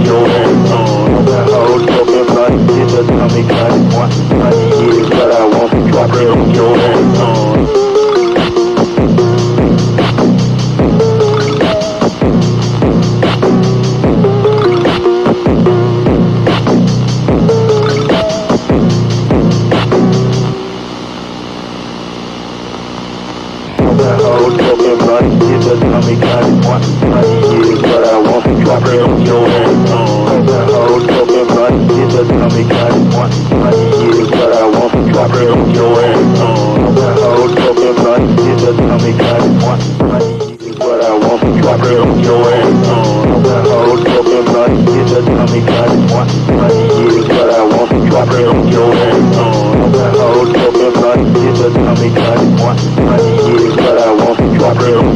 your ass. Open hoes, smoking blunt, get the tummy got it. Money is what I want, drop it on your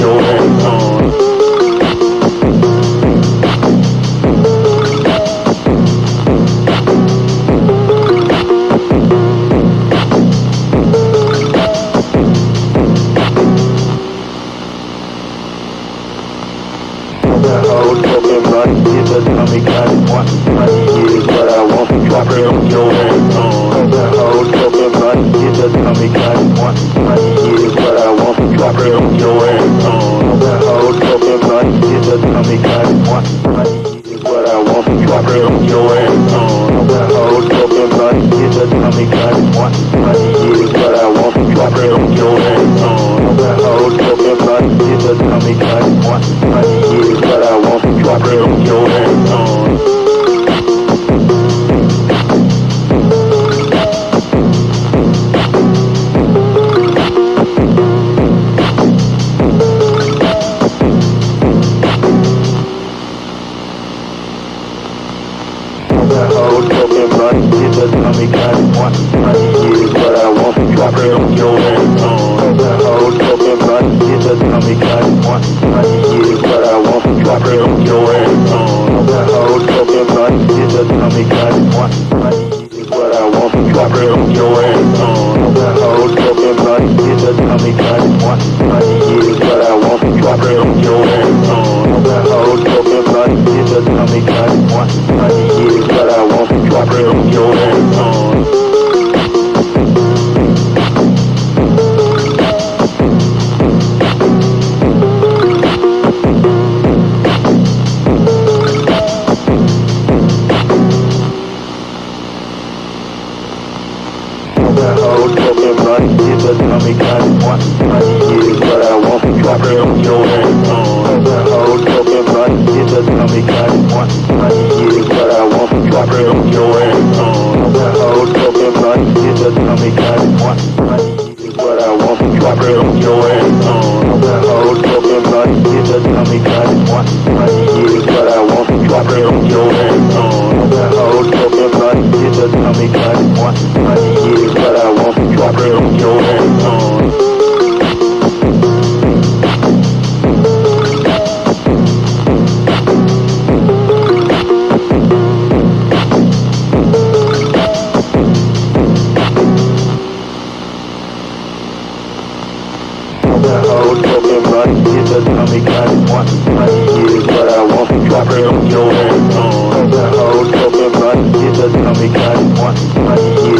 your get the tummy got it. Money is what I want, drop it on your ass. Open hoes, smoking blunt, get the tummy got it. Money is what I want, drop it on your ass. Open hoes, smoking blunt, get the tummy got it. Money is what I want, drop it on your ass. Open hoes, smoking blunt, get the tummy got it. Money is what I want, drop it on your ass. Open hoes, smoking blunt, get the tummy got it. Money is what I want, drop it on your it. Money I want, drop it on your blunt, get the tummy got it. Money is what I want, drop it